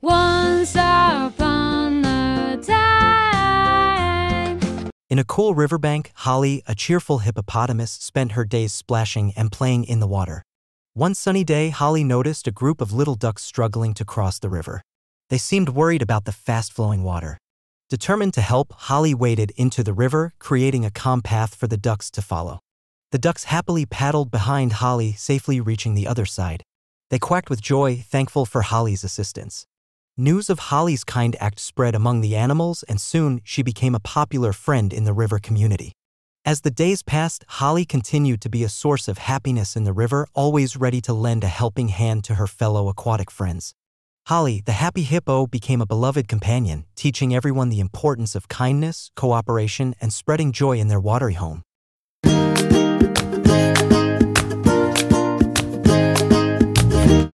Once upon a time. In a cool riverbank, Holly, a cheerful hippopotamus, spent her days splashing and playing in the water. One sunny day, Holly noticed a group of little ducks struggling to cross the river. They seemed worried about the fast-flowing water. Determined to help, Holly waded into the river, creating a calm path for the ducks to follow. The ducks happily paddled behind Holly, safely reaching the other side. They quacked with joy, thankful for Holly's assistance. News of Holly's kind act spread among the animals, and soon she became a popular friend in the river community. As the days passed, Holly continued to be a source of happiness in the river, always ready to lend a helping hand to her fellow aquatic friends. Holly, the happy hippo, became a beloved companion, teaching everyone the importance of kindness, cooperation, and spreading joy in their watery home.